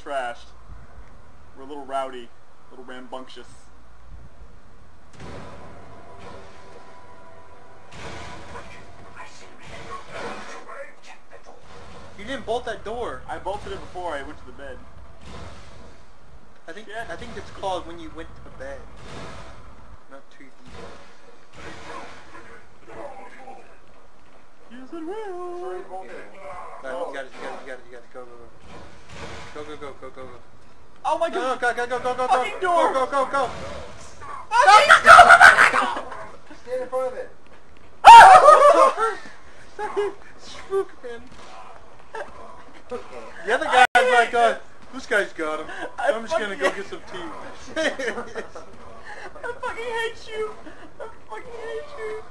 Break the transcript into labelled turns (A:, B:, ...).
A: trashed. We're a little rowdy, a little rambunctious.
B: You didn't bolt that door.
A: I bolted it before I went to the bed.
B: I think
A: Yeah.
B: I think it's called when you went to bed. Not to the
A: Yes, it will.
B: No, you got it, you got it, you got it, you got it. Go, go, go. Go, go, go, go, go, go.
A: Oh my god!
B: go, go, go, go, go,
A: Fucking
B: go.
A: door.
B: Go, go, go, go.
C: Stand in front of it.
B: Spook him. The other guy's like, uh, this guy's got him.
A: I
B: I'm just gonna go
A: fucking-
B: get some tea.
A: I fucking hate you! I fucking hate you!